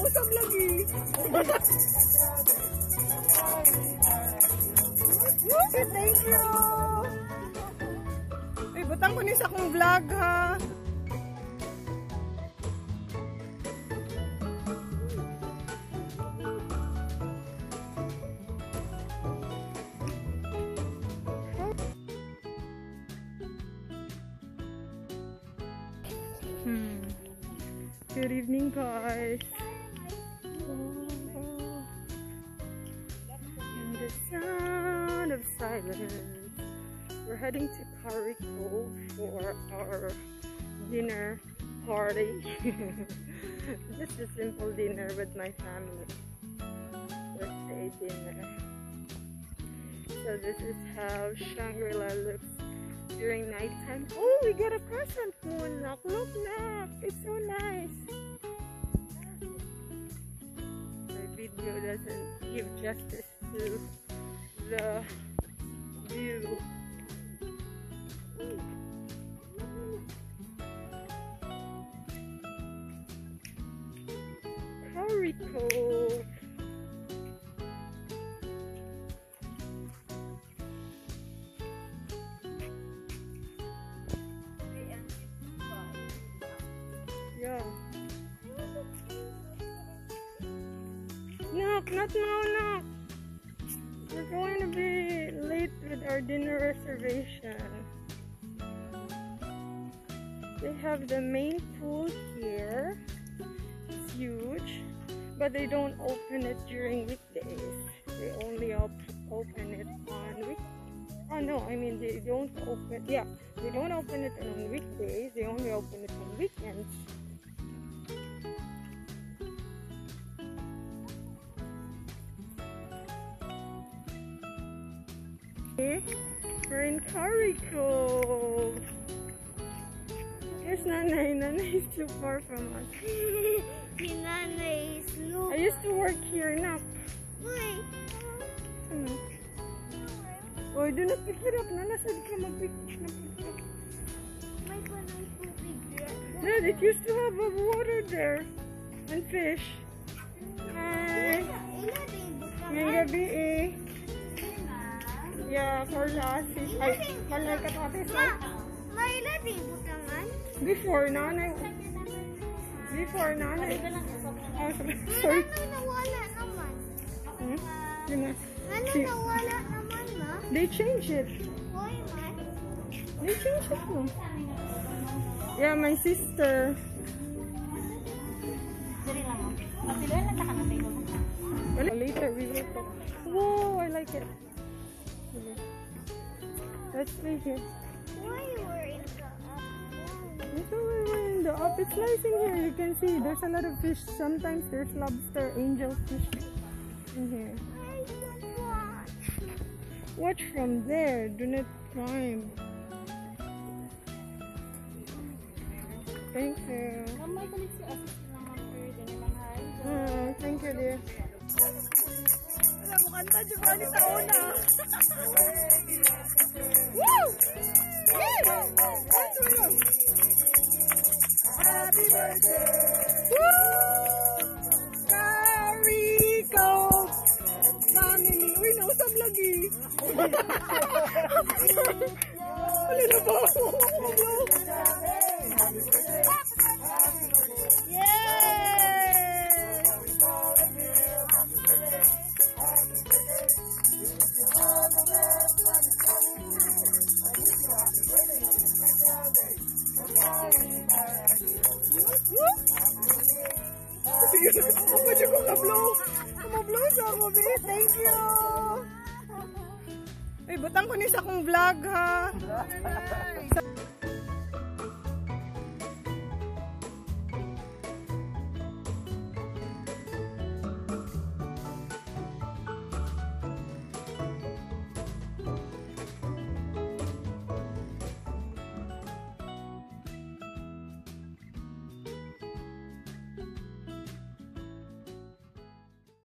nausap lagi. Okay, thank you. Ay, butang ko ni sa akong vlog ha. Hmm. Good evening, guys. Of silence. We're heading to Cowrie Cove for our dinner party. Just a simple dinner with my family. Birthday dinner. So this is how Shangri-La looks during nighttime. Oh, we got a crescent moon. Look, look, look. It's so nice. My video doesn't give justice to the Cowrie Cove. Yeah. Knock, not now, knock. We're going to be late with our dinner reservation. They have the main pool here. It's huge, but they don't open it during weekdays. They only op open it on week. Oh no, I mean they don't open. Yeah, they don't open it on weekdays. They only open it on weekends. We're in Cowrie Cove. Here's Nanay. Nanay is too far from us. Nanay is no. I used to work here na. Why? Ano? Oy, do not pick it up. Nanasad ka mag-pick up. May panay tubig there. Dad, it used to have water there. And fish. Hi. Ila. Ngayong gabi eh. Yeah, for last is ay, malay ka tatis Ma, ay. may ila din butangan. Before, nanay. Before, nanay. Oh, sorry. sorry. Ano nawala naman? Hmm? Yun na. Ano Si- nawala naman ma? They change it. Hoy man. They change it mo. Yeah, my sister. Well, later we will talk. Whoa, I like it. Let's stay here. Why you were in the up? We're the up. It's nice in here. You can see there's a lot of fish. Sometimes there's lobster, angel fish in here. I don't want. Watch from there. Do not climb. Thank you. Ah, thank you, dear. Wala mo kanta, Giovanni, sa una. Woo! Happy birthday! Woo! Carico! Mami uy, nausap lagi. Wala na ba? Yay! Sige, ako siya ko ka-blow. Kumablow sa ako, babe. Thank you. Ay, butang ko ni sa akong vlog, ha. Sa-